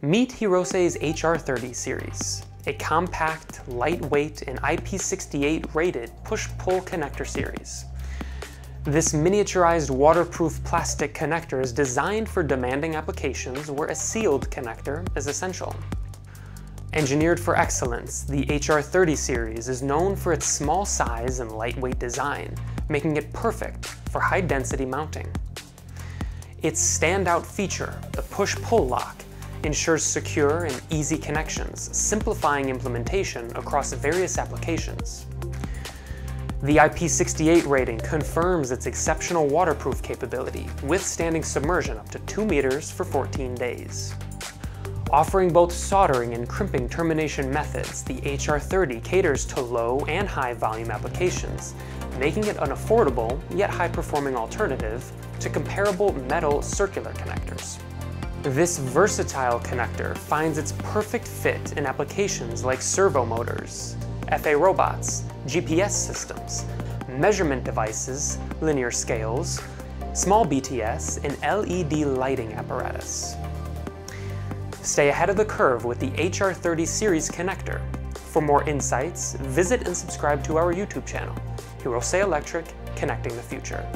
Meet Hirose's HR30 series, a compact, lightweight, and IP68 rated push-pull connector series. This miniaturized waterproof plastic connector is designed for demanding applications where a sealed connector is essential. Engineered for excellence, the HR30 series is known for its small size and lightweight design, making it perfect for high-density mounting. Its standout feature, the push-pull lock, ensures secure and easy connections, simplifying implementation across various applications. The IP68 rating confirms its exceptional waterproof capability, withstanding submersion up to 2 meters for 14 days. Offering both soldering and crimping termination methods, the HR30 caters to low and high volume applications, making it an affordable yet high-performing alternative to comparable metal circular connectors. This versatile connector finds its perfect fit in applications like servo motors, FA robots, GPS systems, measurement devices, linear scales, small BTS, and LED lighting apparatus. Stay ahead of the curve with the HR30 series connector. For more insights, visit and subscribe to our YouTube channel, Hirose Electric, Connecting the Future.